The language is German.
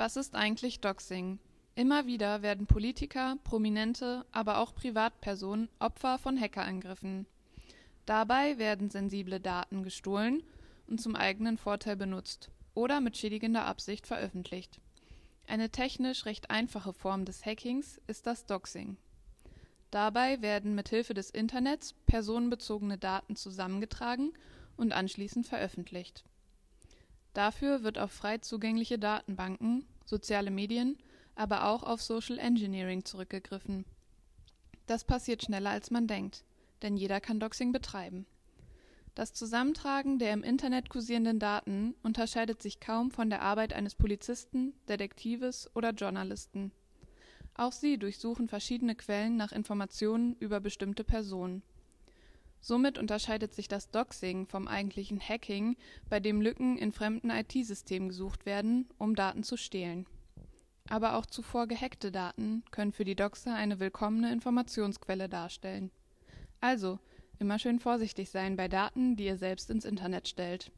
Was ist eigentlich Doxing? Immer wieder werden Politiker, Prominente, aber auch Privatpersonen Opfer von Hackerangriffen. Dabei werden sensible Daten gestohlen und zum eigenen Vorteil benutzt oder mit schädigender Absicht veröffentlicht. Eine technisch recht einfache Form des Hackings ist das Doxing. Dabei werden mit Hilfe des Internets personenbezogene Daten zusammengetragen und anschließend veröffentlicht Dafür wird auf frei zugängliche Datenbanken, soziale Medien, aber auch auf Social Engineering zurückgegriffen. Das passiert schneller als man denkt, denn jeder kann Doxing betreiben. Das Zusammentragen der im Internet kursierenden Daten unterscheidet sich kaum von der Arbeit eines Polizisten, Detektives oder Journalisten. Auch sie durchsuchen verschiedene Quellen nach Informationen über bestimmte Personen Somit unterscheidet sich das Doxing vom eigentlichen Hacking, bei dem Lücken in fremden IT-Systemen gesucht werden, um Daten zu stehlen. Aber auch zuvor gehackte Daten können für die Doxer eine willkommene Informationsquelle darstellen. Also immer schön vorsichtig sein bei Daten, die ihr selbst ins Internet stellt